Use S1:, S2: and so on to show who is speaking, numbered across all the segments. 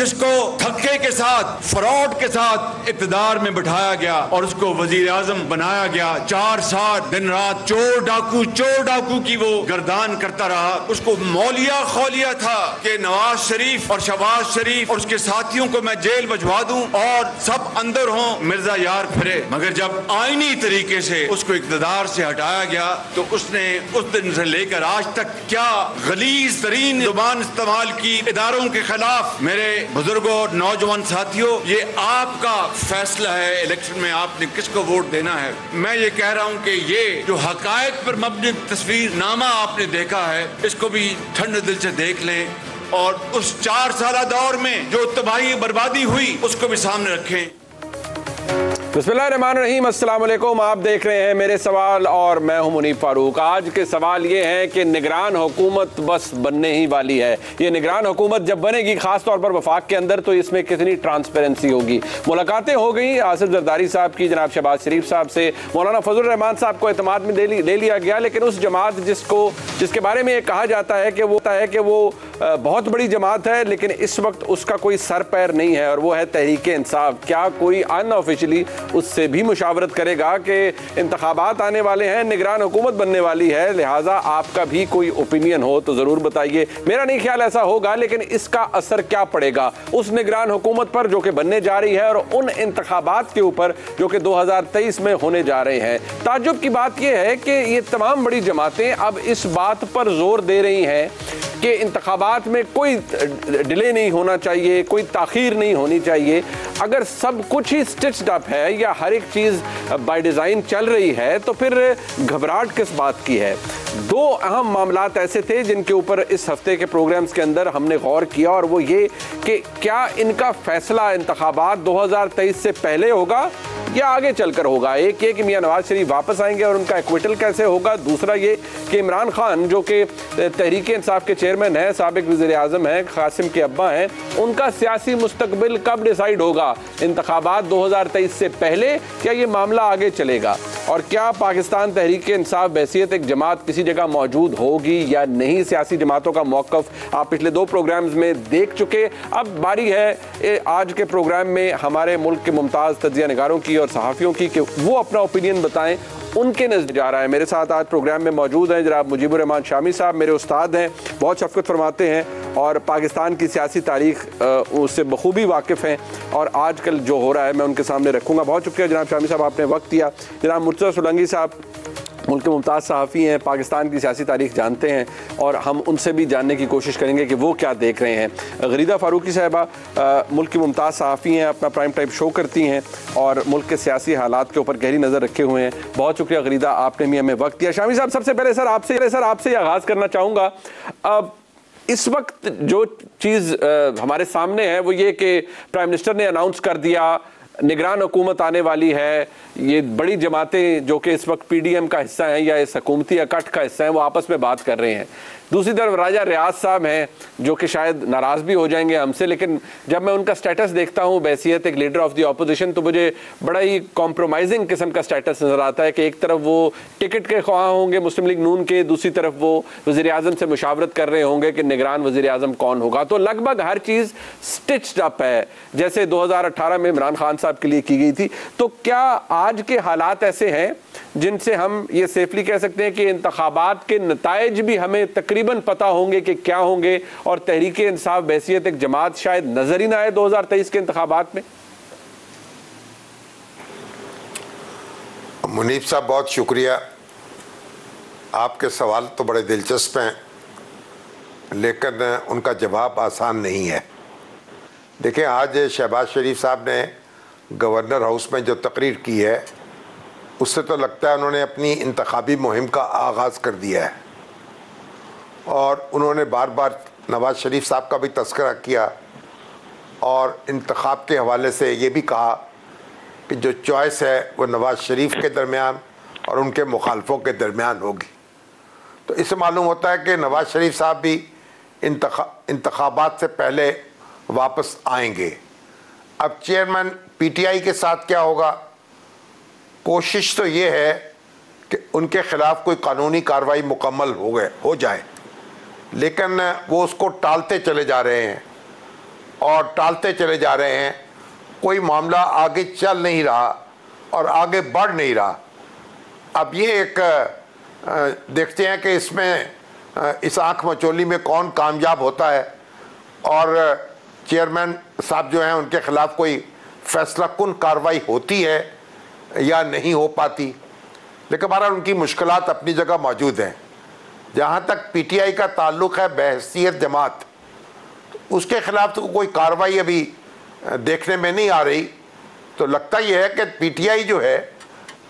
S1: जिसको धक्के के साथ फ्रॉड के साथ इकतदार में बिठाया गया और उसको वज़ीर आज़म बनाया गया। चार साल दिन रात चोर डाकू चोर डाकू की वो गर्दान करता रहा। उसको मौलिया खोलिया था कि नवाज़ शरीफ और शहबाज शरीफ और उसके साथियों को मैं जेल भिजवा दूँ और सब अंदर हों, मिर्ज़ा यार फिरे। मगर जब आईनी तरीके से उसको इकतदार से हटाया गया तो उसने उस दिन से लेकर आज तक क्या गलीज तरीन ज़ुबान इस्तेमाल की इदारों के खिलाफ मेरे बुज़ुर्गों और नौजवान साथियों, ये आपका फैसला है, इलेक्शन में आपने किसको वोट देना है। मैं ये कह रहा हूँ कि ये जो हकायक पर मबनी तस्वीर नामा आपने देखा है, इसको भी ठंड दिल से देख लें और उस चार साल दौर में जो तबाही बर्बादी हुई, उसको भी सामने रखें।
S2: रहीम अस्सलाम आप देख रहे हैं मेरे सवाल और मैं हूँ मुनीफ फारूक। आज के सवाल ये हैं कि निगरान हुकूमत बस बनने ही वाली है। ये निगरान हुकूमत जब बनेगी, खास तौर पर वफाक के अंदर तो इसमें कितनी ट्रांसपेरेंसी होगी? मुलाकातें हो गई आसिफ जरदारी साहब की, जनाब शहबाज शरीफ साहब से। मौलाना फजल रहमान साहब को अतमाद में ले लिया गया, लेकिन उस जमात जिसको जिसके बारे में ये कहा जाता है कि वो है कि वो बहुत बड़ी जमात है, लेकिन इस वक्त उसका कोई सर पैर नहीं है, और वो है तहरीक इंसाफ क्या कोई अनऑफिशियली उससे भी मुशावरत करेगा कि इंतबात आने वाले हैं, निगरान हुकूमत बनने वाली है। लिहाजा आपका भी कोई ओपिनियन हो तो ज़रूर बताइए। मेरा नहीं ख्याल ऐसा होगा, लेकिन इसका असर क्या पड़ेगा? उस निगरान हुकूमत पर जो कि बनने जा रही है और उन इंतबात के ऊपर जो कि 2023 में होने जा रहे हैं। ताजुब की बात यह है कि ये तमाम बड़ी जमातें अब इस बात पर ज़ोर दे रही हैं कि इंतबात में कोई डिले नहीं होना चाहिए, कोई ताखीर नहीं होनी चाहिए। अगर सब कुछ ही स्टिच्ड अप है या हर एक चीज़ बाय डिज़ाइन चल रही है तो फिर घबराहट किस बात की है? दो अहम मामला ऐसे थे जिनके ऊपर इस हफ़्ते के प्रोग्राम्स के अंदर हमने गौर किया, और वो ये कि क्या इनका फैसला इंतबात 2023 से पहले होगा या आगे चलकर होगा? एक ये कि मियाँ नवाज़ शरीफ वापस आएँगे और उनका एक्विटल कैसे होगा? दूसरा ये कि इमरान खान, जो कि तहरीक इंसाफ के चेयरमैन हैं, सबक वजी अजम हैं कासिम के अब्बा हैं, उनका सियासी मुस्तबिल कब डिसाइड होगा? इंतबात दो हज़ार तेईस से पहले क्या ये मामला आगे चलेगा? और क्या पाकिस्तान तहरीक इंसाफ बहसीत एक जमात किसी जगह मौजूद होगी या नहीं? सियासी जमातों का मौकफ आप पिछले दो प्रोग्राम्स में देख चुके। अब बारी है आज के प्रोग्राम में हमारे मुल्क के मुमताज़ तजिया नगारों की और सहाफ़ियों की कि वो अपना ओपिनियन बताएँ, उनके नज़र जा रहा है। मेरे साथ आज प्रोग्राम में मौजूद हैं जनाब मुजीबरहमान शामी साहब, मेरे उस्ताद हैं, बहुत शफकत फरमाते हैं और पाकिस्तान की सियासी तारीख उससे बखूबी वाकिफ़ हैं और आज कल जो हो रहा है मैं उनके सामने रखूँगा। बहुत शुक्रिया जनाब शामी साहब, आपने वक्त दिया। जनाब मुर्तज़ा सोलंगी साहब मुल्क के मुमताज़ सहाफ़ी हैं, पाकिस्तान की सियासी तारीख जानते हैं और हम उनसे भी जानने की कोशिश करेंगे कि वो क्या देख रहे हैं। गरीदा फ़ारूकी साहबा मुल्क की मुमताज़ सहाफ़ी हैं, अपना प्राइम टाइम शो करती हैं और मुल्क के सियासी हालात के ऊपर गहरी नज़र रखे हुए हैं। बहुत शुक्रिया गरीदा, आपने भी हमें वक्त दिया। शामी साहब, सबसे पहले सर, आपसे सर, आपसे आगाज़ करना चाहूँगा। अब इस वक्त जो चीज़ हमारे सामने है, वो ये कि प्राइम मिनिस्टर ने अनाउंस कर दिया निगरान हुकूमत आने वाली है। ये बड़ी जमातें जो कि इस वक्त पीडीएम का हिस्सा हैं या इस हकूमती अकट का हिस्सा है, वो आपस में बात कर रहे हैं। दूसरी तरफ़ राजा रियाज साहब हैं, जो कि शायद नाराज़ भी हो जाएँगे हमसे, लेकिन जब मैं उनका स्टेटस देखता हूँ बैसीत एक लीडर ऑफ़ द अपोजिशन तो मुझे बड़ा ही कॉम्प्रोमाइजिंग किस्म का स्टेटस नज़र आता है कि एक तरफ़ वो टिकट के ख्वाह होंगे मुस्लिम लीग नून के, दूसरी तरफ़ वो वजी अजम से मुशावरत कर रहे होंगे कि निगरान वजी अजम कौन होगा। तो लगभग हर चीज़ स्टिच्ड अप है, जैसे दो में इमरान खान साहब के लिए की गई थी। तो क्या आज के हालात ऐसे हैं, जिनसे हम ये सेफली कह सकते हैं कि इंतबात के नतज भी हमें तकरीबन पता होंगे कि क्या होंगे और तहरीक इंसाफ बहसीत एक जमात शायद नज़र ही ना आए दो हज़ार तेईस के इंतबात में।
S3: मुनीब साहब, बहुत शुक्रिया। आपके सवाल तो बड़े दिलचस्प हैं, लेकिन उनका जवाब आसान नहीं है। देखिए, आज शहबाज शरीफ साहब ने गवर्नर हाउस में जो तकरीर की है, उससे तो लगता है उन्होंने अपनी इंतबी मुहिम का आगाज़ कर दिया है। और उन्होंने बार बार नवाज़ शरीफ साहब का भी तस्करा किया और इंतखब के हवाले से ये भी कहा कि जो चॉइस है वो नवाज़ शरीफ के दरमियान और उनके मुखालफों के दरमियान होगी। तो इससे मालूम होता है कि नवाज़ शरीफ साहब भी इंतबात से पहले वापस आएँगे। अब चेयरमैन पीटीआई के साथ क्या होगा? कोशिश तो ये है कि उनके ख़िलाफ़ कोई कानूनी कार्रवाई मुकम्मल हो गए, हो जाए। लेकिन वो उसको टालते चले जा रहे हैं और टालते चले जा रहे हैं। कोई मामला आगे चल नहीं रहा और आगे बढ़ नहीं रहा। अब ये एक देखते हैं कि इसमें इस आँख मचोली में कौन कामयाब होता है और चेयरमैन साहब जो हैं उनके खिलाफ कोई फैसला कन कार्रवाई होती है या नहीं हो पाती। लेकिन हमारा उनकी मुश्किल अपनी जगह मौजूद हैं। जहाँ तक पीटीआई का ताल्लुक है बहसीत जमात। उसके खिलाफ तो कोई कार्रवाई अभी देखने में नहीं आ रही। तो लगता ही है कि पीटीआई जो है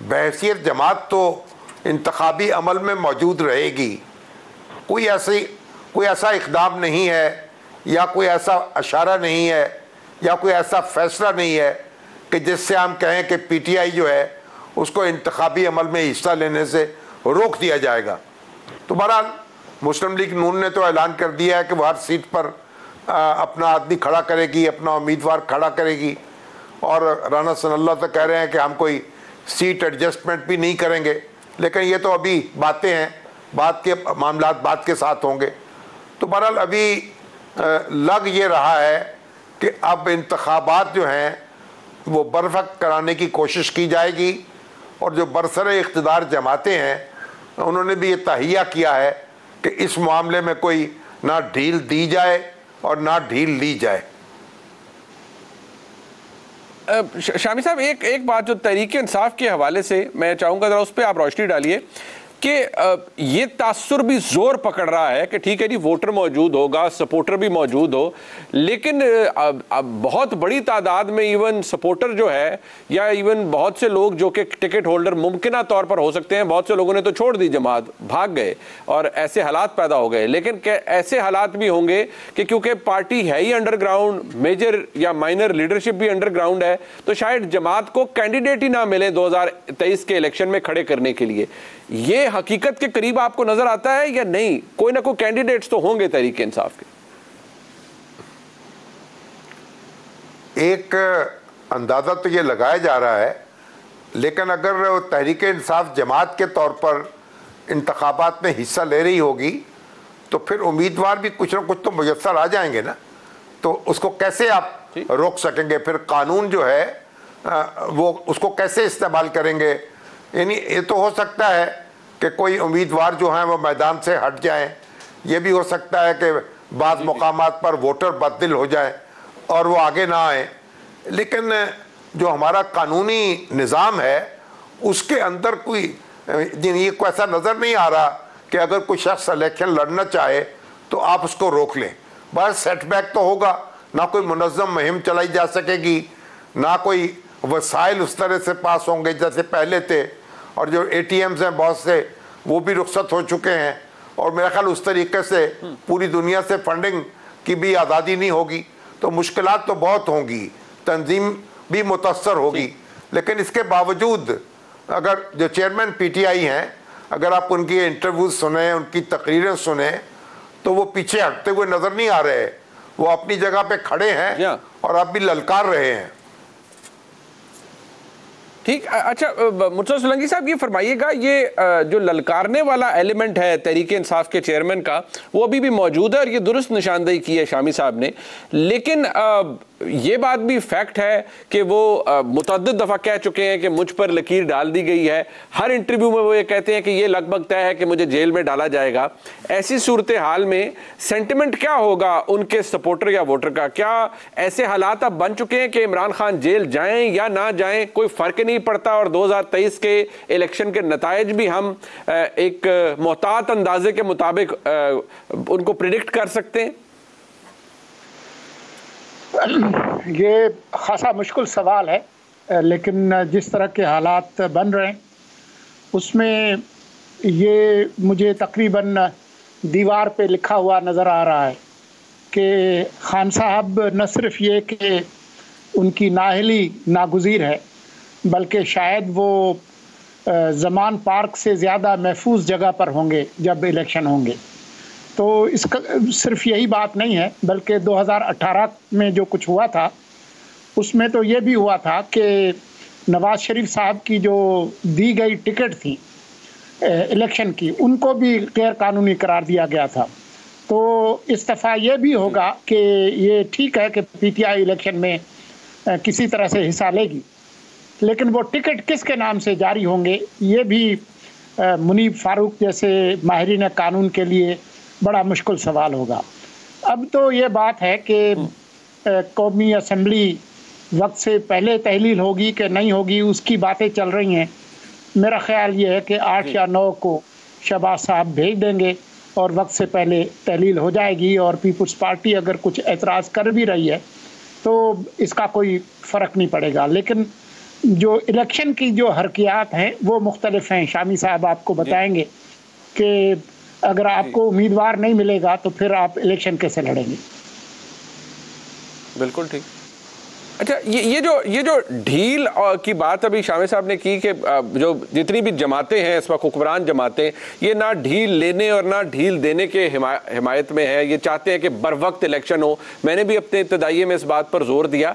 S3: बहसीत जमात तो इंतबी अमल में मौजूद रहेगी। कोई ऐसी, कोई ऐसा इकदाम नहीं है, या कोई ऐसा अशारा नहीं है, या कोई ऐसा फैसला नहीं है कि जिससे हम कहें कि पीटीआई जो है, उसको इंतबी अमल में हिस्सा लेने से रोक दिया जाएगा। तो बहरहाल मुस्लिम लीग नून ने तो ऐलान कर दिया है कि वो हर सीट पर आ, अपना आदमी खड़ा करेगी अपना उम्मीदवार खड़ा करेगी। और राना सनल्ला तो कह रहे हैं कि हम कोई सीट एडजस्टमेंट भी नहीं करेंगे। लेकिन ये तो अभी बातें हैं बात के मामला बात के साथ होंगे। तो बहरहाल अभी लग ये रहा है कि अब इंतबात जो हैं वो बरफक कराने की कोशिश की जाएगी। और जो बरसर इकतदार जमाते हैं उन्होंने भी ये तहिया किया है कि इस मामले में कोई ना ढील दी जाए और ना ढील ली जाए।
S2: शामी साहब, एक एक बात जो तरीके इंसाफ के हवाले से मैं चाहूँगा, जरा उस पर आप रोशनी डालिए। कि ये तासुर भी ज़ोर पकड़ रहा है कि ठीक है जी वोटर मौजूद होगा सपोर्टर भी मौजूद हो लेकिन अब, अब बहुत बड़ी तादाद में इवन सपोर्टर जो है या इवन बहुत से लोग जो कि टिकट होल्डर मुमकिन तौर पर हो सकते हैं बहुत से लोगों ने तो छोड़ दी जमात भाग गए और ऐसे हालात पैदा हो गए। लेकिन ऐसे हालात भी होंगे कि क्योंकि पार्टी है ही अंडरग्राउंड मेजर या माइनर लीडरशिप भी अंडरग्राउंड है तो शायद जमात को कैंडिडेट ही ना मिले दो हज़ार तेईस के इलेक्शन में खड़े करने के लिए। ये हकीकत के करीब आपको नज़र आता है या नहीं? कोई ना कोई कैंडिडेट्स तो होंगे तरीके इंसाफ के।
S3: एक अंदाज़ा तो ये लगाया जा रहा है लेकिन अगर तहरीक इंसाफ जमात के तौर पर इंतबात में हिस्सा ले रही होगी तो फिर उम्मीदवार भी कुछ ना कुछ तो मुयसर आ जाएँगे ना। तो उसको कैसे आप रोक सकेंगे? फिर कानून जो है वो उसको कैसे इस्तेमाल करेंगे? यानी ये तो हो सकता है कि कोई उम्मीदवार जो हैं वो मैदान से हट जाएँ। ये भी हो सकता है कि बाद मकाम पर वोटर बददिल हो जाए और वो आगे ना आए। लेकिन जो हमारा कानूनी निज़ाम है उसके अंदर कोई ये को ऐसा नज़र नहीं आ रहा कि अगर कोई शख्स इलेक्शन लड़ना चाहे तो आप उसको रोक लें। बस सेटबैक तो होगा ना कोई मुनज़म मुहिम चलाई जा सकेगी ना कोई वसाइल उस तरह से पास होंगे जैसे पहले थे। और जो ए हैं बहुत से वो भी रुख्सत हो चुके हैं। और मेरा ख्याल उस तरीके से पूरी दुनिया से फंडिंग की भी आज़ादी नहीं होगी। तो मुश्किल तो बहुत होंगी तंजीम भी मुतासर होगी। लेकिन इसके बावजूद अगर जो चेयरमैन पीटीआई हैं अगर आप उनकी इंटरव्यूज़ सुने उनकी तकरीरें सुने तो वो पीछे हटते हुए नज़र नहीं आ रहे वो अपनी जगह पे खड़े हैं और आप भी ललकार रहे हैं।
S2: ठीक अच्छा मुर्सा सोलंकी साहब, ये फरमाइएगा, ये जो ललकारने वाला एलिमेंट है तहरीक इंसाफ के चेयरमैन का, वो अभी भी मौजूद है और ये दुरुस्त निशानदेही की है शामी साहब ने। लेकिन ये बात भी फैक्ट है कि वो मुतद दफ़ा कह चुके हैं कि मुझ पर लकीर डाल दी गई है। हर इंटरव्यू में वो ये कहते हैं कि ये लगभग तय है कि मुझे जेल में डाला जाएगा। ऐसी सूरत हाल में सेंटिमेंट क्या होगा उनके सपोर्टर या वोटर का? क्या ऐसे हालात अब बन चुके हैं कि इमरान खान जेल जाएँ या ना जाएँ? कोई फ़र्क नहीं पड़ता और दो हज़ार तेईस के इलेक्शन के नतज भी हम एक मोहतात अंदाजे के मुताबिक उनको प्रिडिक्ट कर सकते हैं।
S4: ये खासा मुश्किल सवाल है, लेकिन जिस तरह के हालात बन रहे हैं, उसमें ये मुझे तकरीबन दीवार पे लिखा हुआ नज़र आ रहा है कि खान साहब न सिर्फ़ ये कि उनकी नाहली नागुजीर है, बल्कि शायद वो ज़मान पार्क से ज़्यादा महफूज जगह पर होंगे जब इलेक्शन होंगे। तो इसका सिर्फ़ यही बात नहीं है, बल्कि 2018 में जो कुछ हुआ था, उसमें तो ये भी हुआ था कि नवाज़ शरीफ साहब की जो दी गई टिकट थी इलेक्शन की, उनको भी गैर कानूनी करार दिया गया था। तो इस दफ़ा ये भी होगा कि ये ठीक है कि पीटीआई इलेक्शन में किसी तरह से हिस्सा लेगी, लेकिन वो टिकट किसके नाम से जारी होंगे, ये भी मुनीब फारूक जैसे माहरीन कानून के लिए बड़ा मुश्किल सवाल होगा। अब तो ये बात है कि कौमी असम्बली वक्त से पहले तहलील होगी कि नहीं होगी उसकी बातें चल रही हैं। मेरा ख्याल ये है कि आठ या नौ को शहबाज साहब भेज देंगे और वक्त से पहले तहलील हो जाएगी और पीपल्स पार्टी अगर कुछ एतराज़ कर भी रही है तो इसका कोई फ़र्क नहीं पड़ेगा। लेकिन जो इलेक्शन की जो हरकियात हैं वो मुख्तलिफ़ हैं। शामी साहब आपको बताएँगे कि अगर आपको उम्मीदवार नहीं मिलेगा तो फिर आप इलेक्शन कैसे लड़ेंगे?
S2: बिल्कुल ठीक। अच्छा ये ये जो ये जो ढील की बात अभी शामिल साहब ने की कि जो जितनी भी जमातें हैं इस वक्त हुक्मरान जमातें ये ना ढील लेने और ना ढील देने के हिमा, हिमायत में है। ये चाहते हैं कि बर वक्त इलेक्शन हो। मैंने भी अपने इब्तदाइये में इस बात पर ज़ोर दिया।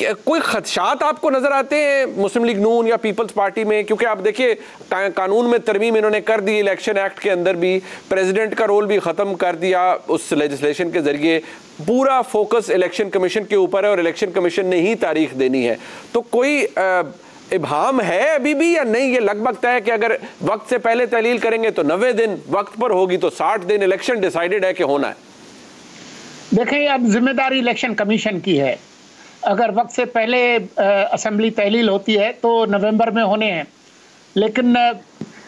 S2: कोई खदशात आपको नज़र आते हैं मुस्लिम लीग नून या पीपल्स पार्टी में? क्योंकि आप देखिए कानून में तरमीम इन्होंने कर दी इलेक्शन एक्ट के अंदर भी प्रेसिडेंट का रोल भी ख़त्म कर दिया उस लेजिस्लेशन के ज़रिए। पूरा फोकस इलेक्शन कमीशन के ऊपर है और इलेक्शन कमीशन ने ही तारीख देनी है। तो कोई आ, इबहम है अभी भी या नहीं? ये लगभग तय है कि अगर वक्त से पहले तहलील करेंगे तो नबे दिन वक्त पर होगी तो साठ दिन इलेक्शन डिसाइडेड है कि होना है।
S4: देखिए अब ज़िम्मेदारी इलेक्शन कमीशन की है। अगर वक्त से पहले असम्बली तहलील होती है तो नवंबर में होने हैं। लेकिन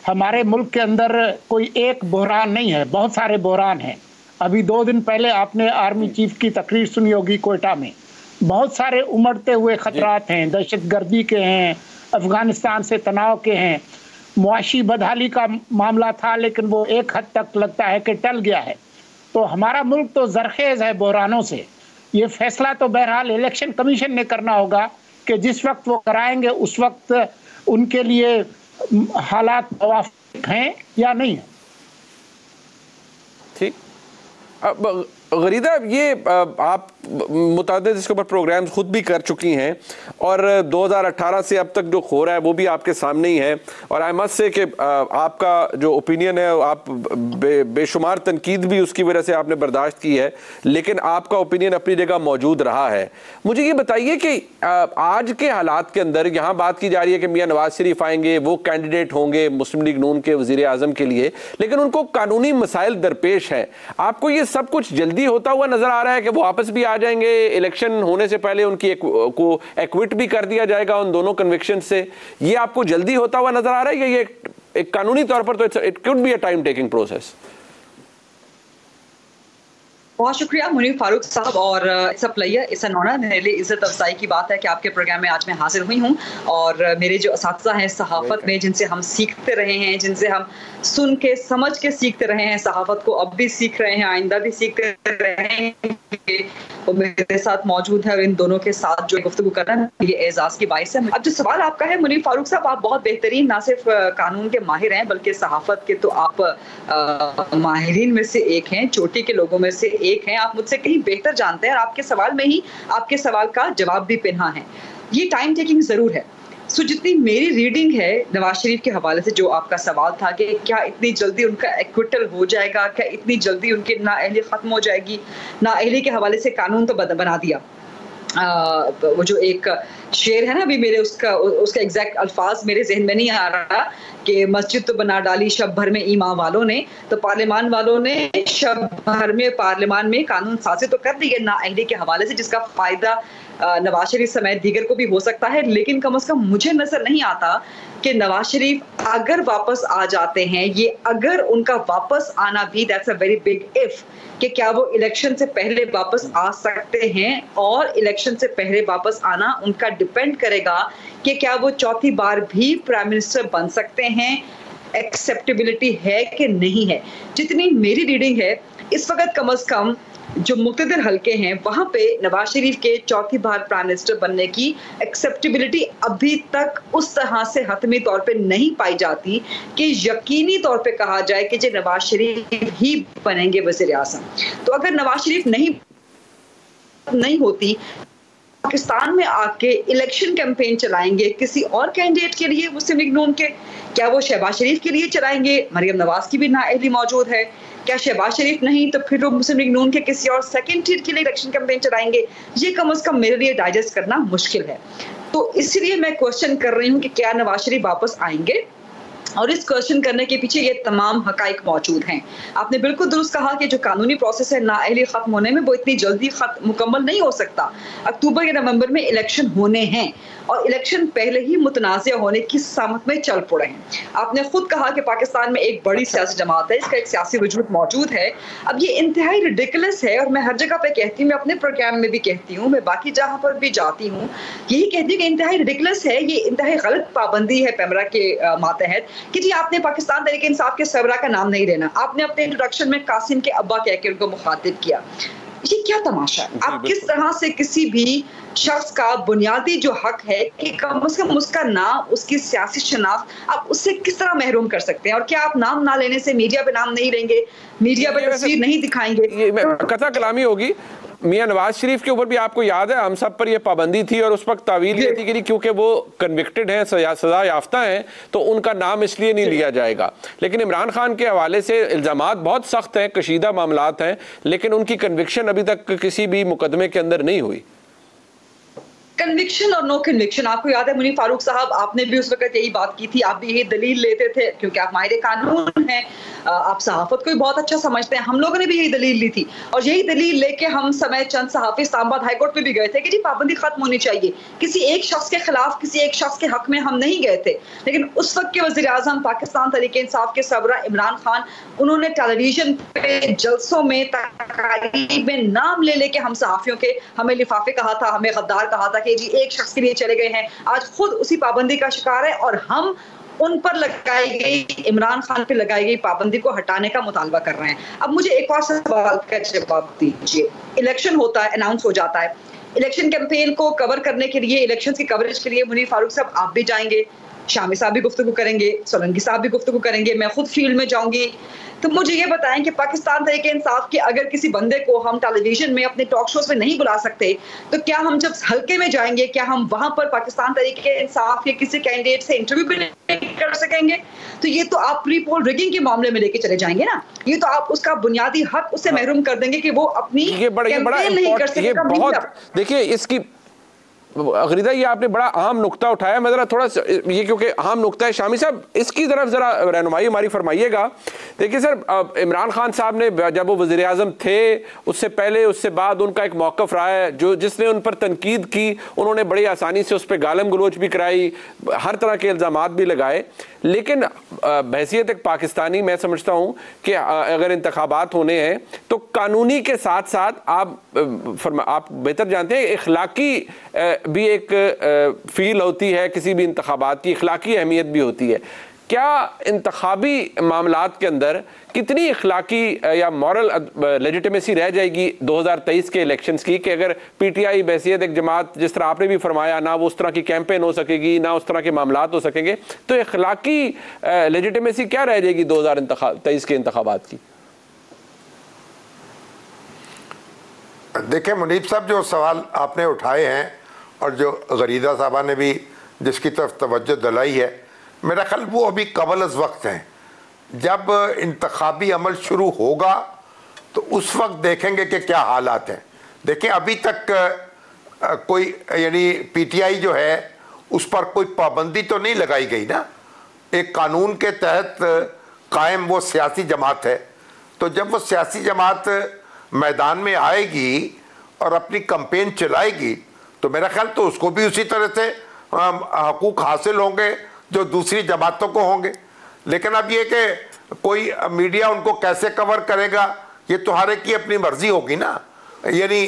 S4: हमारे मुल्क के अंदर कोई एक बहरान नहीं है बहुत सारे बहरान हैं। अभी दो दिन पहले आपने आर्मी चीफ की तकरीर सुनी होगी कोयटा में। बहुत सारे उमड़ते हुए खतरात हैं दहशत गर्दी के हैं अफ़गानिस्तान से तनाव के हैं। मुआशी बदहाली का मामला था लेकिन वो एक हद तक लगता है कि टल गया है। तो हमारा मुल्क तो जरखेज़ है बहरानों से। ये फैसला तो बहरहाल इलेक्शन कमीशन ने करना होगा कि जिस वक्त वो कराएँगे, उस वक्त उनके लिए हालात हैं या नहीं है।
S2: ठीक। अब गरीदा ये आप मुतद इसके ऊपर प्रोग्राम खुद भी कर चुकी हैं और 2018 से अब तक जो हो रहा है वो भी आपके सामने ही है। और आई मस्ट से कि आपका जो ओपिनियन है आप बे, बेशुमार तनकीद भी उसकी वजह से आपने बर्दाश्त की है लेकिन आपका ओपिनियन अपनी जगह मौजूद रहा है। मुझे ये बताइए कि आज के हालात के अंदर यहाँ बात की जा रही है कि मियाँ नवाज़ शरीफ आएँगे वो कैंडिडेट होंगे मुस्लिम लीग नून के वज़ीर अजम के लिए लेकिन उनको कानूनी मसाइल दरपेश है। आपको ये सब कुछ जल्दी होता हुआ नज़र आ रहा है कि वो वापस भी आ जाएँगे। इलेक्शन होने से पहले उनकी एक, को एक्विट भी कर दिया जाएगा उन दोनों कन्विक्शन से। ये आपको जल्दी होता हुआ नज़र आ रहा है या ये एक कानूनी तौर पर तो it could be a time taking process
S5: बहुत शुक्रिया मुनीफ फारूक साहब और इट्स प्लेयर इस ऑनर मेरे लिए इज़्ज़त अफजाई की बात है कि आपके प्रोग्राम में आज मैं हाजिर हुई हूँ और मेरे जो इस हैं, सहाफ़त में, जिनसे हम सीखते रहे हैं, जिनसे हम सुन के, समझ के सीखते रहे हैं, सहाफ़त को अब भी सीख रहे हैं, आइंदा भी सीखते रहे हैं, वो मेरे साथ मौजूद है और इन दोनों के साथ जो गुफ्तु कर रहे ये एजाज की बाइस है। अब जो सवाल आपका है मुनीफ फारूक साहब, आप बहुत बेहतरीन, ना सिर्फ़ कानून के माहिर हैं, बल्कि सहाफ़त के तो आप माहिरीन में से एक हैं, चोटी के लोगों में से एक हैं। आप मुझसे कहीं बेहतर जानते हैं और आपके सवाल में ही आपके सवाल का जवाब भी पिन्हा है। ये टाइम टेकिंग ज़रूर है। सो जितनी मेरी रीडिंग है नवाज़ शरीफ के हवाले से, जो आपका सवाल था कि क्या इतनी जल्दी उनका एक्विटल हो जाएगा, क्या इतनी जल्दी उनकी नाअहली ख़त्म हो जाएगी, ना अहली के हवाले से कानून तो बना दिया। वो जो एक शेर है ना अभी मेरे, उसका उसका एग्जैक्ट अल्फाज मेरे जहन में नहीं आ रहा कि मस्जिद तो बना डाली शब भर में ईमा वालों ने तो पार्लियामान वालों ने शब भर में पार्लियामान में कानून साजी तो कर दी है नाअहली के हवाले से, जिसका फ़ायदा नवाज़ शरीफ समेत दीगर को भी हो सकता है, लेकिन कम अज कम मुझे नज़र नहीं आता कि नवाज़ शरीफ अगर वापस आ जाते हैं, ये अगर उनका वापस आना भी that's a very big if कि क्या वो इलेक्शन से पहले वापस आ सकते हैं और इलेक्शन से पहले वापस आना उनका डिपेंड करेगा कि क्या वो चौथी बार भी प्राइम मिनिस्टर बन सकते हैं एक्सेप्टेबिलिटी है कि नहीं है। जितनी मेरी रीडिंग है, इस वक्त कम अज कम जो मुख्तर हलके हैं, वहाँ पे नवाज़ शरीफ के चौथी बार प्राइम मिनिस्टर बनने की एक्सेप्टेबिलिटी अभी तक उस तरह से हतमी तौर पे नहीं पाई जाती कि यकीनी तौर पे कहा जाए कि जो नवाज़ शरीफ ही बनेंगे वज़ीर आज़म तो अगर नवाज़ शरीफ नहीं नहीं होती पाकिस्तान में आके इलेक्शन कैंपेन चलाएँगे, किसी और कैंडिडेट के लिए मुस्लिम लीग नून के, क्या वो शहबाज शरीफ के लिए चलाएँगे? मरियम नवाज़ की भी नाअहली मौजूद है। क्या शहबाज शरीफ नहीं तो फिर वो मुस्लिम लीग नून के किसी और सेकेंड टीयर के लिए इलेक्शन कैंपेन चलाएँगे। ये कम अज कम मेरे लिए डाइजेस्ट करना मुश्किल है। तो इसलिए मैं क्वेश्चन कर रही हूँ कि क्या नवाज़ शरीफ वापस आएँगे? और इस क्वेश्चन करने के पीछे ये तमाम हकाइक मौजूद हैं। आपने बिल्कुल दुरुस्त कहा कि जो कानूनी प्रोसेस है नाअहली खत्म होने में वो इतनी जल्दी खत्म, मुकम्मल नहीं हो सकता। अक्टूबर या नवंबर में इलेक्शन होने हैं। और इलेक्शन पहले ही मुतनाज़ होने की सामत में चल पड़े हैं। आपने खुद कहा कि पाकिस्तान में एक बड़ी सियासी जमात है इसका एक सियासी वजूद मौजूद है। अब ये इंतहाई रिडिकुलस है और मैं हर जगह पे कहती हूँ मैं अपने प्रोग्राम में भी कहती हूँ मैं बाकी जहाँ पर भी जाती हूँ यही कहती हूँ कि इंतहाई रिडिकुलस है ये इंतहाई गलत पाबंदी है पैमरा के मातहत कि जी आपने पाकिस्तान तरीके इंसाफ के सबरा का नाम नहीं लेना आपने अपने इंट्रोडक्शन में कासिम के अब्बा कह के उनको मुखातिब किया। ये क्या तमाशा? है आप किस तरह से किसी भी शख्स का बुनियादी जो हक है कि कम से कम उसका नाम उसकी सियासी शनाख्त आप उससे किस तरह महरूम कर सकते हैं? और क्या आप नाम ना लेने से मीडिया पे नाम नहीं लेंगे? मीडिया पे तस्वीर नहीं दिखाएँगे?
S2: कथा कलामी होगी। मियाँ नवाज़ शरीफ के ऊपर भी आपको याद है हम सब पर यह पाबंदी थी और उस वक्त तावील ये थी कि क्योंकि वो कन्विक्टेड हैं सजा याफ्ता हैं तो उनका नाम इसलिए नहीं लिया जाएगा। लेकिन इमरान खान के हवाले से इल्ज़ाम बहुत सख्त हैं कशीदा मामला हैं लेकिन उनकी कन्विक्शन अभी तक किसी भी मुकदमे के अंदर नहीं हुई।
S5: कन्विक्शन और नो कन्विक्शन आपको याद है मुनी फारूक साहब, आपने भी उस वक्त यही बात की थी, आप भी यही दलील लेते थे, क्योंकि आप माहिर कानून हैं आप सहाफत को भी बहुत अच्छा समझते हैं, हम लोगों ने भी यही दलील ली थी। और यही दलील लेके हम समय चंद सहाफी इस्लामाबाद हाईकोर्ट में भी गए थे कि जी, पाबंदी खत्म होनी चाहिए। किसी एक शख्स के खिलाफ, किसी एक शख्स के हक में हम नहीं गए थे। लेकिन उस वक्त के वजी अजम पाकिस्तान तरीके इंसाफ के सबरा इमरान खान, उन्होंने टेलीविज़न पे जलसों में तकारीब में नाम ले लेके हम सहाफियों के, हमें लिफाफे कहा था, हमें गद्दार कहा था कि जी, एक शख्स के लिए चले गए हैं। आज खुद उसी पाबंदी का शिकार है और हम उन पर लगाई गई, इमरान खान पर लगाई गई पाबंदी को हटाने का मुतालबा कर रहे हैं। अब मुझे एक और सवाल का जवाब दीजिए। इलेक्शन होता है अनाउंस हो जाता है। इलेक्शन कैंपेन को कवर करने के लिए इलेक्शन की कवरेज के लिए मुनीर फारूक साहब आप भी जाएँगे। शामी साहब भी गुफ्तु करेंगे सोलंकी साहब भी गुफ्तु करेंगे मैं खुद फ़ील्ड में जाऊँगी। तो मुझे ये बताएँ कि पाकिस्तान तरीके इंसाफ के अगर किसी बंदे को हम टेलीविज़न में अपने टॉक शोज़ में नहीं बुला सकते तो क्या हम जब हल्के में जाएँगे क्या हम वहाँ पर पाकिस्तान तरीके इंसाफ के किसी कैंडिडेट से इंटरव्यू भी नहीं कर सकेंगे? तो ये तो आप प्री पोल रिगिंग के मामले में लेके चले जाएँगे ना। ये तो आप उसका बुनियादी हक उससे हाँ। महरूम कर देंगे कि वो अपनी
S2: ये बड़ा, ये बड़ा नहीं कर सकेगा देखिए इसकी अगरीदा, ये आपने बड़ा अहम नुकता उठाया। मैं ज़रा थोड़ा ये क्योंकि अहम नुकता है शामी साहब, इसकी तरफ़ ज़रा रहनुमाई हमारी फरमाइएगा। देखिए सर इमरान खान साहब ने जब वो वज़ी अजम थे, उससे पहले, उससे बाद उनका एक मौक़ रहा है, जो जिसने उन पर तनकीद की, उन्होंने बड़ी आसानी से उस पर गालम गलोच भी कराई, हर तरह के इल्ज़ाम भी लगाए। लेकिन बहसीत एक पाकिस्तानी, मैं समझता हूँ कि अगर इंतबात होने हैं तो कानूनी के साथ साथ आप आप बेहतर जानते हैं, इखलाकी भी एक फील होती है किसी भी इंतबात की, इखलाकी अहमियत भी होती है। क्या इंतबी मामला के अंदर कितनी इखलाकी या मॉरल लेजिटमेसी रह जाएगी 2023 के इलेक्शंस की, कि अगर पीटीआई बहसीत एक जमात, जिस तरह आपने भी फरमाया, ना वो उस तरह की कैंपेन हो सकेगी, ना उस तरह के मामला हो सकेंगे तो इखलाकी लेजिटमेसी क्या रह जाएगी दो हज़ार तेईस के इंतबात की?
S3: देखें मुनीब साहब, जो सवाल आपने उठाए हैं और जो गरीदा साहबा ने भी जिसकी तरफ़ तवज्जो दिलाई है, मेरा ख्याल वो अभी कबल अज वक्त हैं। जब इंतबी अमल शुरू होगा तो उस वक्त देखेंगे कि क्या हालात हैं। देखें, अभी तक कोई, यानी पीटीआई जो है, उस पर कोई पाबंदी तो नहीं लगाई गई ना। एक कानून के तहत कायम वो सियासी जमात है। तो जब वो सियासी जमात मैदान में आएगी और अपनी कंपेन चलाएगी तो मेरा ख्याल तो उसको भी उसी तरह से हकूक हासिल होंगे, जो दूसरी जमातों को होंगे। लेकिन अब ये कि कोई मीडिया उनको कैसे कवर करेगा, ये तो हर एक की अपनी मर्ज़ी होगी ना। यानी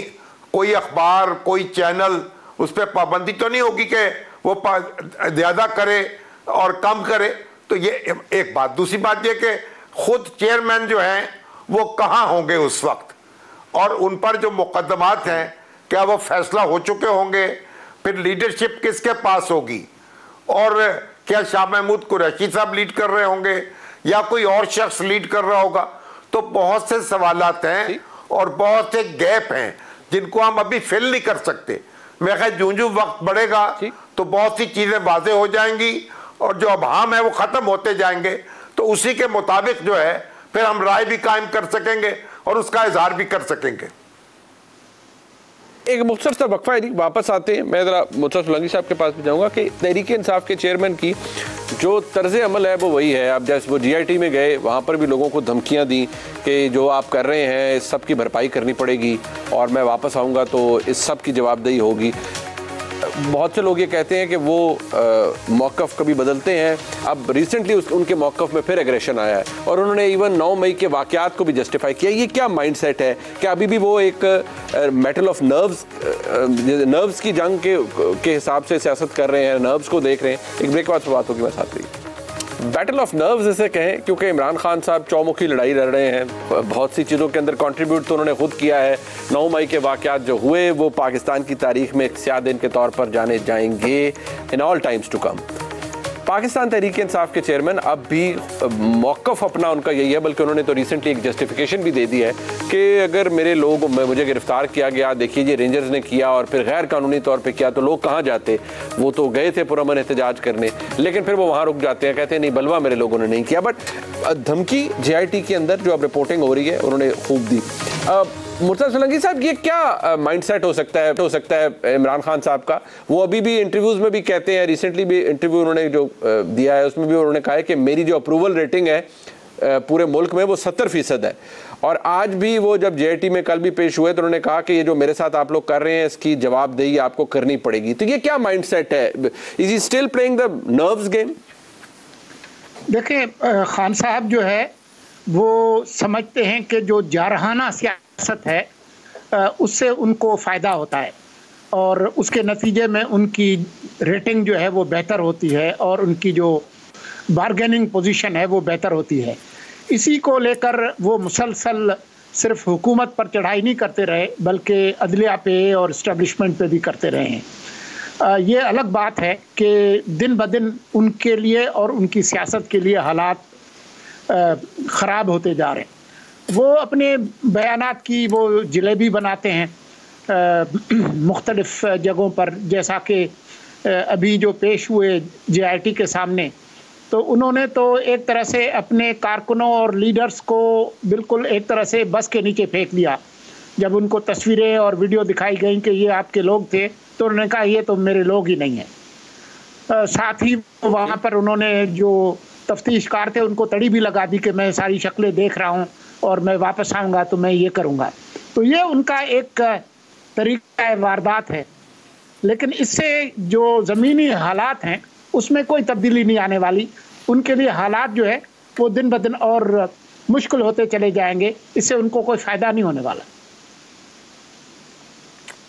S3: कोई अखबार, कोई चैनल, उस पर पाबंदी तो नहीं होगी कि वो ज़्यादा करे और कम करे। तो ये एक बात। दूसरी बात ये कि खुद चेयरमैन जो हैं, वो कहाँ होंगे उस वक्त? और उन पर जो मुकदमात हैं क्या वो फैसला हो चुके होंगे? फिर लीडरशिप किसके पास होगी? और क्या शाह महमूद कुरैशी साहब लीड कर रहे होंगे? या कोई और शख्स लीड कर रहा होगा? तो बहुत से सवाल हैं और बहुत से गैप हैं जिनको हम अभी फिल नहीं कर सकते। मैं ख्याल जूं जूं वक्त बढ़ेगा तो बहुत सी चीज़ें वाजे हो जाएँगी और जो अभाम है वो खत्म होते जाएँगे। तो उसी के मुताबिक जो है फिर हम राय भी कायम कर सकेंगे और उसका इजहार भी कर सकेंगे।
S2: एक मुख्तर सा वक्फा है वापस आते हैं। मैं ज़रा मुख्तर सुलंगी साहब के पास भी जाऊँगा कि तहरीक इंसाफ के चेयरमैन की जो तर्ज अमल है, वो वही है। आप जैसे वो जीआईटी में गए, वहाँ पर भी लोगों को धमकियाँ दी कि जो आप कर रहे हैं, इस सब की भरपाई करनी पड़ेगी और मैं वापस आऊँगा तो इस सब की जवाबदेही होगी। बहुत से लोग ये कहते हैं कि वो मौक़ कभी बदलते हैं। अब रिसेंटली उस, उनके मौक़ में फिर एग्रेशन आया है और उन्होंने इवन 9 मई के वाक़ात को भी जस्टिफाई किया। ये क्या माइंड सेट है कि अभी भी वो एक मेटल ऑफ़ नर्व्स नर्व्स की जंग के के हिसाब से सियासत कर रहे हैं नर्व्स को देख रहे हैं। एक ब्रेक बाद बात होगी, मैं साथ रही बैटल ऑफ़ नर्व्स इसे कहें, क्योंकि इमरान खान साहब चौमुखी लड़ाई लड़ रहे हैं। बहुत सी चीज़ों के अंदर कंट्रीब्यूट तो उन्होंने खुद किया है। नौ मई के वाक़ात जो हुए, वो पाकिस्तान की तारीख में एक दिन के तौर पर जाने जाएँगे। In all times to come Pakistan Tehreek Insaf के चेयरमैन अब भी मौक़ अपना उनका यही है, बल्कि उन्होंने तो रिसेंटली एक जस्टिफिकेशन भी दे दी है कि अगर मेरे लोग मुझे गिरफ़्तार किया गया, देखिए ये रेंजर्स ने किया और फिर गैर कानूनी तौर पर किया तो लोग कहाँ जाते? वो तो गए थे पुरमन एहतजाज करने, लेकिन फिर वो वहाँ रुक जाते हैं, कहते हैं, नहीं, बलवा मेरे लोगों ने नहीं किया। बट धमकी जे के अंदर जो अब रिपोर्टिंग हो रही है, उन्होंने खूब दी। मुर्तजा सोलंकी साहब, ये क्या माइंडसेट हो सकता है, हो सकता है, इमरान खान साहब का? वो अभी भी इंटरव्यूज़ में भी कहते हैं रिसेंटली भी इंटरव्यू उन्होंने जो दिया है, उसमें भी उन्होंने कहा है कि मेरी जो अप्रूवल रेटिंग है पूरे मुल्क में वो सत्तर फ़ीसद है। और आज भी वो जब जे में कल भी पेश हुए तो उन्होंने कहा कि ये जो मेरे साथ आप लोग कर रहे हैं, इसकी जवाबदेही आपको करनी पड़ेगी। तो ये क्या माइंड सेट है? Is he still playing the nerves game
S4: देखिए खान साहब जो है, वो समझते हैं कि जो जारहाना सियासत है उससे उनको फ़ायदा होता है। और उसके नतीजे में उनकी रेटिंग जो है वो बेहतर होती है और उनकी जो बारगेनिंग पोजीशन है वो बेहतर होती है। इसी को लेकर वो मुसलसल सिर्फ़ हुकूमत पर चढ़ाई नहीं करते रहे, बल्कि अदलिया पे और इस्टबलिशमेंट पे भी करते रहे हैं। ये अलग बात है कि दिन ब दिन उनके लिए और उनकी सियासत के लिए हालात ख़राब होते जा रहे हैं। वो अपने बयान की वो जलेबी बनाते हैं मुख्तलफ़ जगहों पर, जैसा कि अभी जो पेश हुए जे आई टी के सामने। तो उन्होंने तो एक तरह से अपने कारकुनों और लीडर्स को बिल्कुल एक तरह से बस के नीचे फेंक दिया। जब उनको तस्वीरें और वीडियो दिखाई गई कि ये आपके लोग थे तो उन्होंने कहा, ये तो मेरे लोग ही नहीं हैं। साथ ही वहाँ पर उन्होंने जो तफ्तीशकार थे, उनको तड़ी भी लगा दी कि मैं सारी शक्लें देख रहा हूँ। और मैं वापस आऊँगा तो मैं ये करूँगा। तो ये उनका एक तरीका है, वारदात है। लेकिन इससे जो ज़मीनी हालात हैं, उसमें कोई तब्दीली नहीं आने वाली। उनके लिए हालात जो है, वो दिन ब दिन और मुश्किल होते चले जाएँगे। इससे उनको कोई फ़ायदा नहीं होने वाला।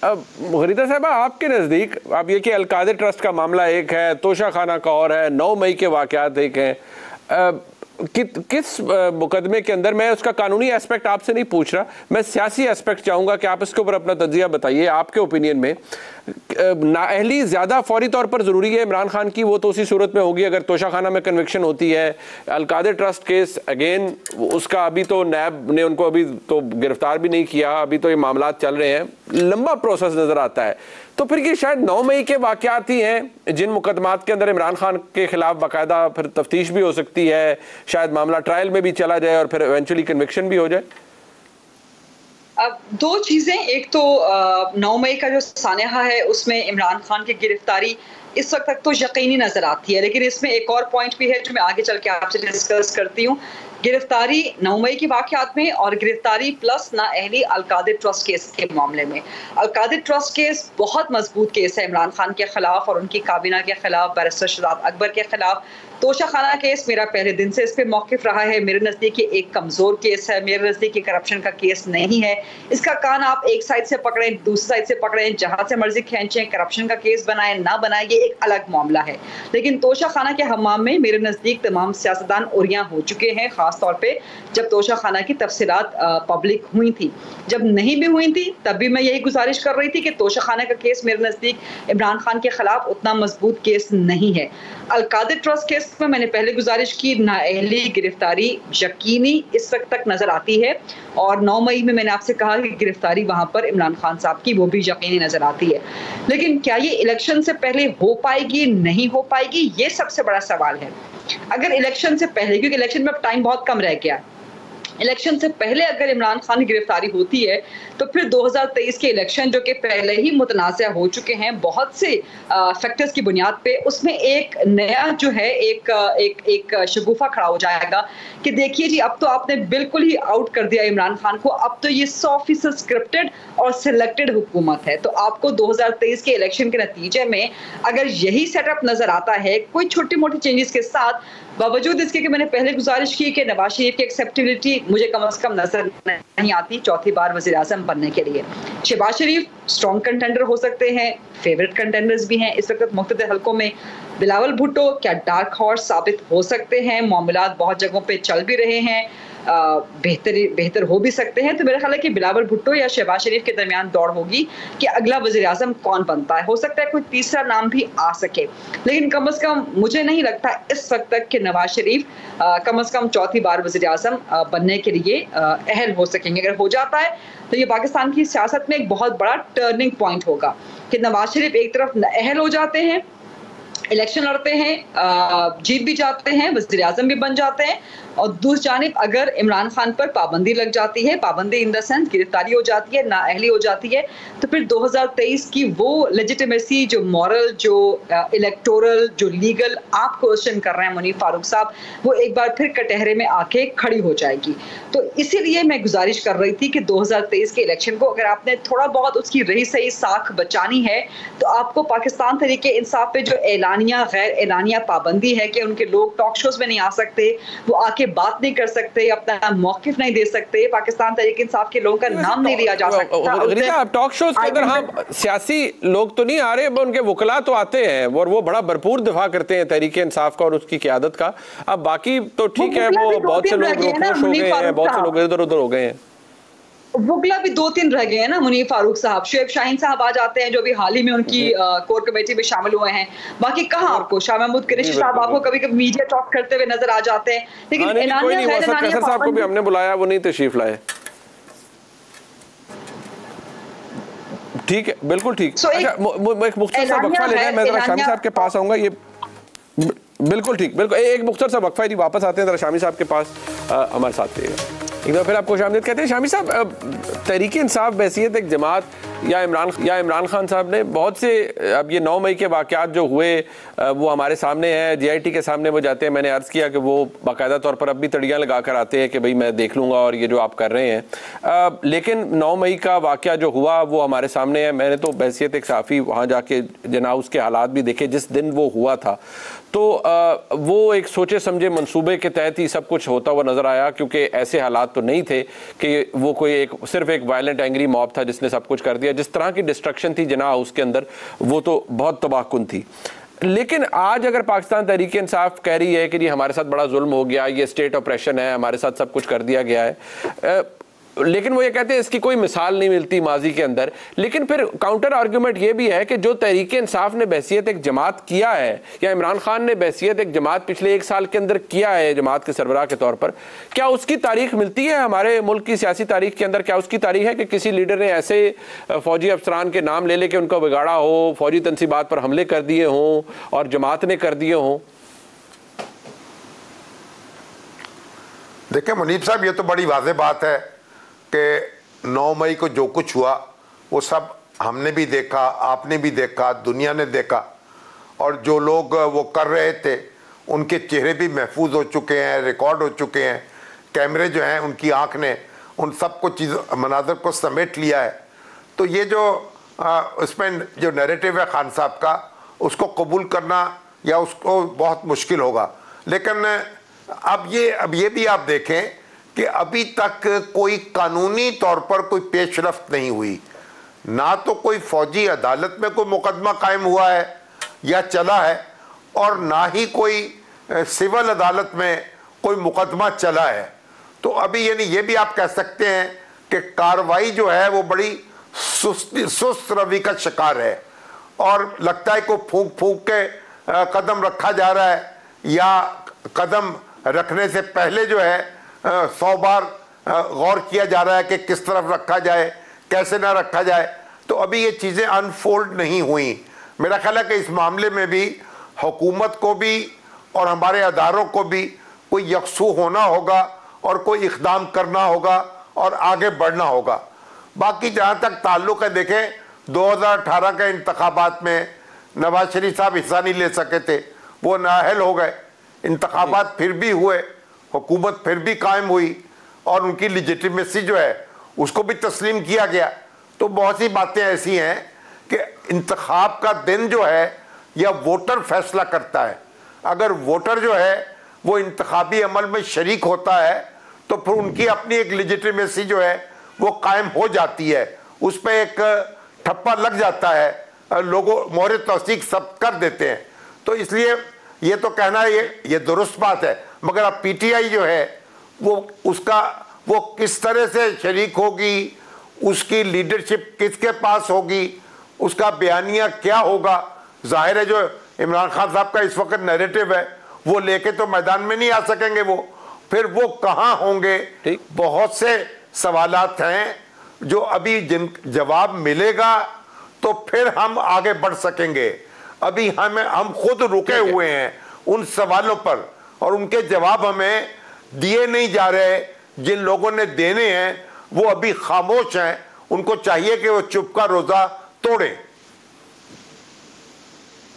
S2: अब गरीदा साहब, आपके नज़दीक, आप ये कि अलकादर ट्रस्ट का मामला एक है तोशा खाना का और है, नौ मई के वाक़ात एक हैं। कि, किस मुकदमे के अंदर मैं उसका कानूनी एस्पेक्ट आपसे नहीं पूछ रहा। मैं सियासी एस्पेक्ट चाहूँगा कि आप इसके ऊपर अपना तजिया बताइए आपके ओपिनियन में। नाअहली ज़्यादा फौरी तौर पर ज़रूरी है इमरान खान की वो तो उसी सूरत में होगी अगर तोशाखाना में कन्विक्शन होती है। अलकादर ट्रस्ट केस अगेन उसका अभी तो नैब ने उनको अभी तो गिरफ़्तार भी नहीं किया अभी तो ये मामला चल रहे हैं। लंबा प्रोसेस नज़र आता है। तो फिर ये शायद नौ मई के वाकत ही हैं। जिन मुकदमात के अंदर इमरान खान के खिलाफ बाकायदा फिर तफ्तीश भी हो सकती है, शायद मामला ट्रायल में भी चला जाए और फिर एवेंचुअली कन्विक्शन भी हो जाए।
S5: अब दो चीज़ें, एक तो नौ मई का जो सानहा है, उसमें इमरान खान की गिरफ्तारी इस वक्त तक तो यकीनी नज़र आती है, लेकिन इसमें एक और पॉइंट भी है जो मैं आगे चल के आपसे डिस्कस करती हूँ। गिरफ्तारी नौ मई की वाकत में और गिरफ्तारी प्लस ना अहली अलकादिर ट्रस्ट केस के मामले में। अलकादिर ट्रस्ट केस बहुत मज़बूत केस है इमरान खान के खिलाफ और उनकी काबीना के खिलाफ बैरिस्टर शदाब अकबर के खिलाफ। तोशा खाना केस मेरा पहले दिन से इस पर मौकफ रहा है। मेरे नज़दीक एक कमज़ोर केस है। मेरे नज़दीक करप्शन का केस नहीं है। इसका कान आप एक साइड से पकड़ें, दूसरी साइड से पकड़ें। जहाँ से मर्ज़ी खींचें करप्शन का केस बनाएँ, ना बनाएँ, ये एक अलग मामला है। लेकिन तोशा खाना के हमाम में मेरे नज़दीक तमाम सियासतदान उरियाँ हो चुके हैं ख़ास तौर पर जब तोशा खाना की तफसीत पब्लिक हुई थी। जब नहीं भी हुई थी, तब भी मैं यही गुजारिश कर रही थी कि तोशा खाना का केस मेरे नज़दीक इमरान खान के खिलाफ उतना मज़बूत केस नहीं है। अलकादिर ट्रस्ट केस में मैंने पहले गुजारिश की नाअहली गिरफ्तारी यकीनी इस वक्त तक नज़र आती है और 9 मई में मैंने आपसे कहा कि गिरफ्तारी वहाँ पर इमरान खान साहब की, वो भी यकीनी नज़र आती है। लेकिन क्या ये इलेक्शन से पहले हो पाएगी, नहीं हो पाएगी, ये सबसे बड़ा सवाल है। अगर इलेक्शन से पहले, क्योंकि इलेक्शन में अब टाइम बहुत कम रह गया इलेक्शन से पहले अगर इमरान खान की गिरफ्तारी होती है तो फिर 2023 के इलेक्शन, जो कि पहले ही मुतनाज़ हो चुके हैं, बहुत से फैक्टर्स की बुनियाद पे, उसमें एक नया जो है, एक एक एक शगुफा खड़ा हो जाएगा कि देखिए जी, अब तो आपने बिल्कुल ही आउट कर दिया इमरान खान को, अब तो ये सौ फ़ीसद स्क्रिप्टेड और सिलेक्टेड हुकूमत है। तो आपको 2023 के इलेक्शन के नतीजे में अगर यही सेटअप नज़र आता है, कोई छोटी मोटी चेंजेस के साथ बावजूद इसके कि मैंने पहले गुजारिश की कि नवाज़ शरीफ की एक्सेप्टेबिलिटी मुझे कम अज कम नज़र नहीं आती चौथी बार वजी अजम बनने के लिए। शहबाज शरीफ स्ट्रॉन्ग कंटेंडर हो सकते हैं फेवरेट कंटेंडर्स भी हैं। इस वक्त मुख्त हल्कों में बिलावल भुट्टो, क्या डार्क हॉर्स साबित हो सकते हैं? मामला बहुत जगहों पर चल भी रहे हैं। बेहतर बेहतर हो भी सकते हैं। तो मेरा ख्याल है कि बिलावल भुट्टो या शहबाज शरीफ के दरमियान दौड़ होगी कि अगला वजी अजम कौन बनता है। हो सकता है कोई तीसरा नाम भी आ सके। लेकिन कम अज कम मुझे नहीं लगता इस वक्त तक कि नवाज़ शरीफ कम अज कम चौथी बार वजी अजम बनने के लिए अहल हो सकेंगे। अगर हो जाता है तो ये पाकिस्तान की सियासत में एक बहुत बड़ा टर्निंग पॉइंट होगा कि नवाज़ शरीफ एक तरफ़ अहल हो जाते हैं, इलेक्शन लड़ते हैं जीत भी जाते हैं वजी अजम भी बन जाते हैं और दूसरी जानब अगर इमरान खान पर पाबंदी लग जाती है, पाबंदी इन द सेंस गिरफ्तारी हो जाती है, नाअहली हो जाती है तो फिर 2023 की वो लेजिटिमेसी जो मॉरल जो इलेक्टोरल जो लीगल आप क्वेश्चन कर रहे हैं मुनीफ फारूक साहब, वो एक बार फिर कटहरे में आके खड़ी हो जाएगी। तो इसीलिए मैं गुजारिश कर रही थी कि 2023 के इलेक्शन को अगर आपने थोड़ा बहुत उसकी रही सही साख बचानी है तो आपको पाकिस्तान तरीके इंसाफ पे जो एलानिया गैर एलानिया पाबंदी है कि उनके लोग टॉक शोज़ में नहीं आ सकते, वो आके के बात नहीं कर सकते अपना मौकफ नहीं दे सकते पाकिस्तान तरीके इंसाफ के लोगों का नाम नहीं लिया जा सकता।
S2: टॉक शोज़ के अंदर हम सियासी लोग तो नहीं आ रहे उनके वकला तो आते हैं और वो बड़ा भरपूर दिफा करते हैं तरीके इंसाफ का और उसकी क्यादत का। अब बाकी तो ठीक है वो बहुत से लोग हो गए हैं बहुत से लोग इधर उधर हो गए हैं।
S5: वुगला भी दो तीन रह गए हैं ना मुनीफ फारूक साहब। शुएब शाहीन साहब आ जाते हैं जो भी हाल ही में उनकी कोर कमेटी में शामिल हुए हैं। बाकी कहा आपको? शाह महमूद कृषि साहब आपको कभी कभी मीडिया टॉक करते हुए नज़र आ जाते हैं। लेकिन
S2: हाँ, साहब को भी हमने बुलाया वो नहीं तशरीफ़ लाए। ठीक है बिल्कुल ठीक। So, अच्छा एक मुख्तर सा वक्फा लेना है मैं जरा शामी साहब के पास आऊँगा ये बिल्कुल ठीक बिल्कुल एक मुख्तर सा वक्फा जी वापस आते हैं जरा शामी साहब के पास हमारे साथ रहिएगा। एक बार फिर आपको शामिल कहते हैं। शामी साहब तरीके इंसाफ बहसीत एक जमात, या इमरान या इमरान खान साहब ने बहुत से, अब ये नौ मई के वाक़ात जो हुए वो हमारे सामने हैं, जीआईटी के सामने वो जाते हैं। मैंने अर्ज़ किया कि वो बाकायदा तौर पर अब भी तड़ियाँ लगा कर आते हैं कि भाई मैं देख लूँगा और ये जो आप कर रहे हैं। लेकिन नौ मई का वाक़ जो हुआ, वो हमारे सामने है। मैंने तो बहसीत एक साफ़ी वहाँ जाके जना उसके हालात भी देखे, जिस दिन वो हुआ था। तो वो एक सोचे समझे मंसूबे के तहत ही सब कुछ होता हुआ नज़र आया, क्योंकि ऐसे हालात तो नहीं थे कि वो कोई एक, सिर्फ़ एक वायलेंट एंग्री मॉब था जिसने सब कुछ कर दिया। जिस तरह की डिस्ट्रक्शन थी जना उसके अंदर, वो तो बहुत तबाहकुन थी। लेकिन आज अगर पाकिस्तान तरीके इंसाफ कह रही है कि जी हमारे साथ बड़ा जुल्म हो गया, ये स्टेट ऑपरेशन है, हमारे साथ सब कुछ कर दिया गया है लेकिन वो ये कहते हैं, इसकी कोई मिसाल नहीं मिलती माजी के अंदर। लेकिन फिर काउंटर आर्ग्यूमेंट ये भी है कि जो तहरीक इंसाफ ने बहसीत एक जमात किया है, या इमरान खान ने बहसीत एक जमात पिछले एक साल के अंदर किया है जमात के सरबराह के तौर पर, क्या उसकी तारीख मिलती है हमारे मुल्क की सियासी तारीख के अंदर? क्या उसकी तारीख है कि किसी लीडर ने ऐसे फौजी अफसरान के नाम ले लेके उनको बिगाड़ा हो, फौजी तनसीबात पर हमले कर दिए हों और जमात ने कर दिए हों?
S3: देखिए, मुनीब साहब, ये तो बड़ी वाज बात है। कि 9 मई को जो कुछ हुआ, वो सब हमने भी देखा, आपने भी देखा, दुनिया ने देखा। और जो लोग वो कर रहे थे, उनके चेहरे भी महफूज हो चुके हैं, रिकॉर्ड हो चुके हैं। कैमरे जो हैं, उनकी आँख ने उन सबको चीज़, मनाजर को समेट लिया है। तो ये जो उसमें जो नैरेटिव है खान साहब का, उसको कबूल करना या उसको बहुत मुश्किल होगा। लेकिन अब ये अब ये भी आप देखें कि अभी तक कोई कानूनी तौर पर कोई पेशरफ नहीं हुई। ना तो कोई फौजी अदालत में कोई मुकदमा कायम हुआ है या चला है, और ना ही कोई सिविल अदालत में कोई मुकदमा चला है। तो अभी यानी ये भी आप कह सकते हैं कि कार्रवाई जो है वो बड़ी सुस्त सुस्त रवि का शिकार है। और लगता है को फूक फूक के कदम रखा जा रहा है या कदम रखने से पहले जो है सौ बार गौर किया जा रहा है कि किस तरफ़ रखा जाए कैसे ना रखा जाए। तो अभी ये चीज़ें अनफोल्ड नहीं हुई। मेरा ख्याल है कि इस मामले में भी हुकूमत को भी और हमारे अदारों को भी कोई यकसू होना होगा और कोई इकदाम करना होगा और आगे बढ़ना होगा। बाकी जहाँ तक ताल्लुक़ है देखें 2018 के इंतबात में नवाज़ शरीफ साहब हिस्सा नहीं ले सके थे। वो नाहल हो गए। इंतबात फिर भी हुए। हुकूमत फिर भी कायम हुई और उनकी लिजिटिमेसी जो है, उसको भी तस्लीम किया गया। तो बहुत सी बातें ऐसी हैं कि इंतखाब का दिन जो है या वोटर फैसला करता है। अगर वोटर जो है, वो इंतखाबी अमल में शरीक होता है तो फिर उनकी अपनी एक लिजिटिमेसी जो है, वो कायम हो जाती है। उस पर एक ठप्पा लग जाता है। लोगों मोहर तौसीक सब कर देते हैं। तो इसलिए ये तो कहना ये ये दुरुस्त बात है। मगर अब पीटीआई जो है वो उसका वो किस तरह से शरीक होगी उसकी लीडरशिप किसके पास होगी उसका बयानिया क्या होगा? ज़ाहिर है जो इमरान खान साहब का इस वक्त नैरेटिव है वो लेके तो मैदान में नहीं आ सकेंगे वो। फिर वो कहाँ होंगे? बहुत से सवालात हैं जो अभी जिन जवाब मिलेगा तो फिर हम आगे बढ़ सकेंगे। अभी हमें हम खुद रुके हुए हैं उन सवालों पर और उनके जवाब हमें दिए नहीं जा रहे जिन लोगों ने देने हैं वो अभी खामोश हैं। उनको चाहिए कि वो चुप का रोजा तोड़े।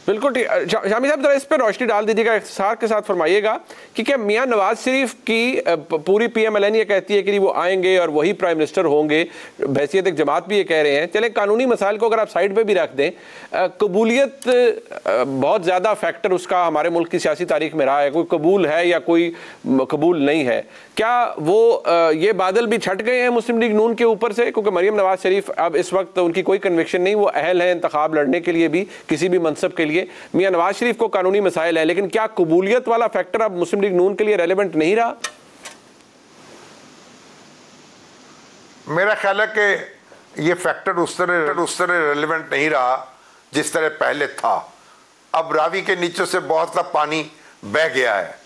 S2: बिल्कुल ठीक। शामी साहब, जरा इस पर रोशनी डाल दीजिएगा साथ के साथ फरमाइएगा कि क्या मियाँ नवाज़ शरीफ की पूरी पी एम एल एन ये कहती है कि वो आएँगे और वही प्राइम मिनिस्टर होंगे। बहसीत एक जमात भी ये कह रहे हैं। चले, कानूनी मसाइल को अगर आप साइड पे भी रख दें कबूलियत बहुत ज़्यादा फैक्टर उसका हमारे मुल्क की सियासी तारीख में रहा है। कोई कबूल है या कोई कबूल नहीं है। क्या वो ये बादल भी छट गए हैं मुस्लिम लीग नून के ऊपर से? क्योंकि मरियम नवाज़ शरीफ अब इस वक्त उनकी कोई कन्विक्शन नहीं, वो अहल है इंतखब लड़ने के लिए भी, किसी भी मनसब के लिए लिए मियाँ नवाज़ शरीफ को कानूनी मसाइल है लेकिन क्या कबूलियत वाला फैक्टर अब मुस्लिम लीग नून के लिए रेलिवेंट नहीं रहा?
S3: मेरा ख्याल है कि ये फैक्टर उस तरह उस तरह रेलिवेंट नहीं रहा जिस तरह पहले था। अब रावी के नीचे से बहुत सा पानी बह गया है।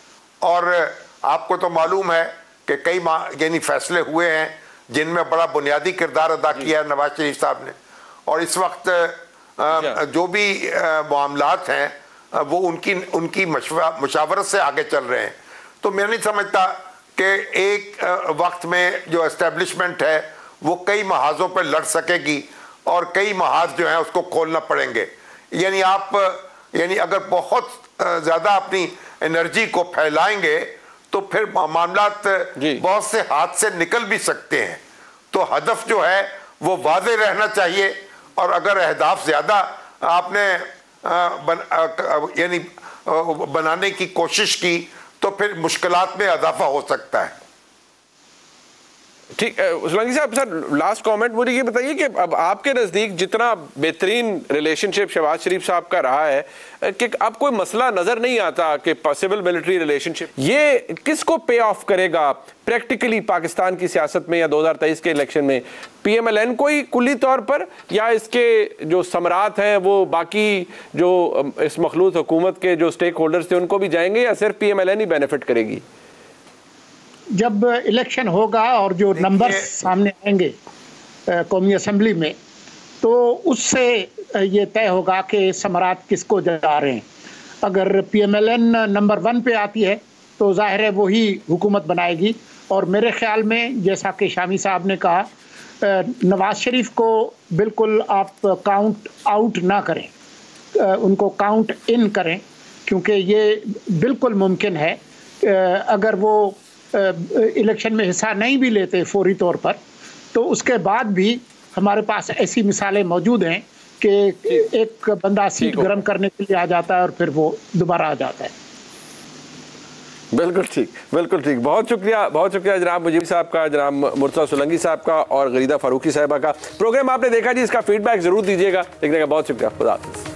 S3: और आपको तो मालूम है कि कई यानी फैसले हुए हैं जिनमें बड़ा बुनियादी किरदार अदा किया है नवाज़ शरीफ साहब ने। और इस वक्त जो भी मामलात हैं वो उनकी उनकी मुशावरत से आगे चल रहे हैं। तो मैं नहीं समझता कि एक वक्त में जो इस्टेब्लिशमेंट है वो कई महाजों पर लड़ सकेगी और कई महाज जो हैं उसको खोलना पड़ेंगे। यानी आप यानी अगर बहुत ज़्यादा अपनी एनर्जी को फैलाएँगे तो फिर मामला बहुत से हाथ से निकल भी सकते हैं। तो हदफ जो है वो वाजे रहना चाहिए और अगर अहदाफ ज़्यादा आपने बन, यानी बनाने की कोशिश की तो फिर मुश्किल में इजाफा हो सकता है।
S2: ठीक सुलंगी साहब, सर लास्ट कमेंट मुझे ये बताइए कि अब आपके नज़दीक जितना बेहतरीन रिलेशनशिप शहबाज शरीफ साहब का रहा है कि अब कोई मसला नज़र नहीं आता कि सिविल मिलिट्री रिलेशनशिप ये किसको पे ऑफ़ करेगा प्रैक्टिकली पाकिस्तान की सियासत में या 2023 के इलेक्शन में? पीएमएलएन को ही कुली तौर पर या इसके जो समरात हैं, वो बाकी जो इस मखलूत हुकूमत के जो स्टेक होल्डर्स थे, उनको भी जाएँगे या सिर्फ़ पीएमएलएन ही बेनिफिट करेगी?
S4: जब इलेक्शन होगा और जो नंबर सामने आएँगे कौमी असम्बली में तो उससे ये तय होगा कि समरात किसको जा रहे हैं। अगर पीएमएलएन नंबर वन पे आती है तो ज़ाहिर है वही हुकूमत बनाएगी। और मेरे ख्याल में जैसा कि शामी साहब ने कहा नवाज़ शरीफ को बिल्कुल आप काउंट आउट ना करें। उनको काउंट इन करें क्योंकि ये बिल्कुल मुमकिन है। अगर वो इलेक्शन में हिस्सा नहीं भी लेते फौरी तौर पर तो उसके बाद भी हमारे पास ऐसी मिसालें मौजूद हैं कि एक बंदा सीट गर्म करने के लिए आ जाता है और फिर वो दोबारा आ जाता है।
S2: बिल्कुल ठीक बिल्कुल ठीक। बहुत शुक्रिया बहुत शुक्रिया जनाब मुजीब साहब का जनाब मुर्तजा सुलंगी साहब का और गरीदा फारूकी साहबा का। प्रोग्राम आपने देखा जी इसका फीडबैक ज़रूर दीजिएगा। देखने का बहुत शुक्रिया खुदा हाफिज़।